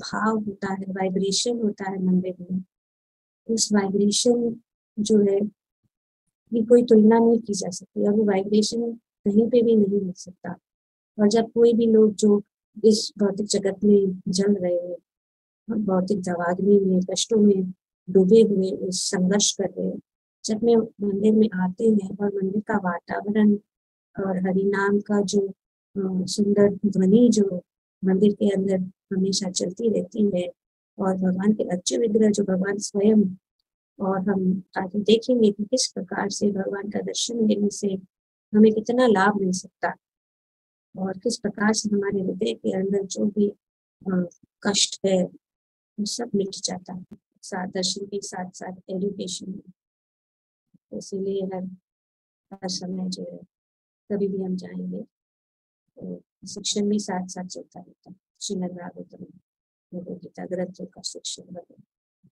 भाव होता है वाइब्रेशन होता है मंदिर में। उस वाइब्रेशन जो है की कोई तुलना नहीं की जा सकती। और वो वाइब्रेशन कहीं पे भी नहीं मिल सकता। और जब कोई भी लोग जो इस भौतिक जगत में जल रहे हैं, और भौतिक दवाग्नि में कष्टों में डूबे हुए संघर्ष कर रहे हैं, जब मैं मंदिर में आते हैं और मंदिर का वातावरण और हरिनाम का जो सुंदर ध्वनि जो मंदिर के अंदर हमेशा चलती रहती है और भगवान के अच्छे विग्रह जो भगवान स्वयं और हम आगे देखेंगे कि किस प्रकार से भगवान का दर्शन लेने से हमें कितना लाभ मिल सकता और किस प्रकार से हमारे हृदय के अंदर जो भी कष्ट है, वो सब मिट जाता है साथ दर्शन के साथ साथ एजुकेशन इसीलिए हर हर समय जो है, कभी भी हम जाएँगे तो शिक्षण भी साथ साथ चलता है। श्रीमद भागवतम गीता ग्रंथों का शिक्षण वगैरह